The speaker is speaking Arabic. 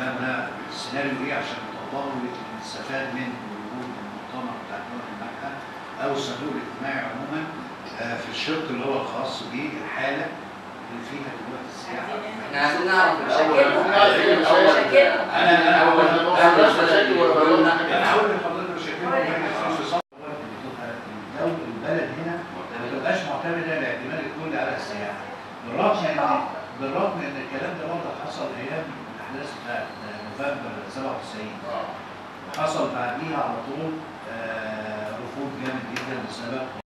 يعني ده السيناريو إيه عشان نطبقه ونستفاد منه وجود المؤتمر بتاع دول المنحة أو الصندوق الاجتماعي عموما آه، في الشق اللي هو الخاص بالحالة اللي فيها دلوقتي السياحة إحنا عايزين نعرف مشاكلهم. أنا أنا البلد أنا هقول لحضرتك مشاكلهم هي في صف البلد هنا ما تبقاش معتمدة السياحة بالرغم ان بالرغم إن الكلام ده برضه حصل أيام الأحداث بتاعت نوفمبر 97 وحصل بعديها على طول آه، رفض جامد جدا بسبب